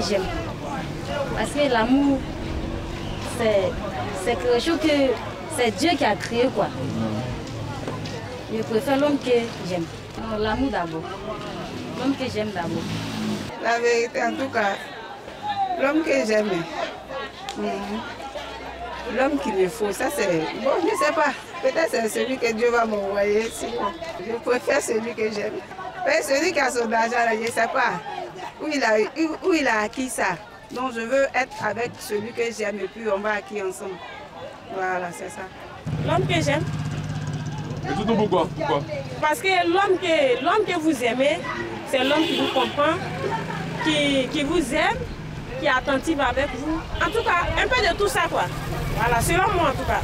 j'aime. Parce que l'amour, c'est quelque chose que c'est Dieu qui a créé quoi. Je préfère l'homme que j'aime. L'amour d'abord. L'homme que j'aime d'abord. La vérité en tout cas, l'homme que j'aime, mhm. l'homme qu'il me faut, ça c'est... Bon, je ne sais pas. Peut-être c'est celui que Dieu va m'envoyer. Je préfère celui que j'aime. Mais celui qui a son argent, je ne sais pas où il, a, où il a acquis ça? Donc je veux être avec celui que j'aime et puis on va acquis ensemble. Voilà, c'est ça. L'homme que j'aime. Et tout pourquoi? Pourquoi? Parce que l'homme que, l'homme que vous aimez, c'est l'homme qui vous comprend, qui, qui vous aime, qui est attentif avec vous. En tout cas, un peu de tout ça quoi. Voilà, selon moi en tout cas.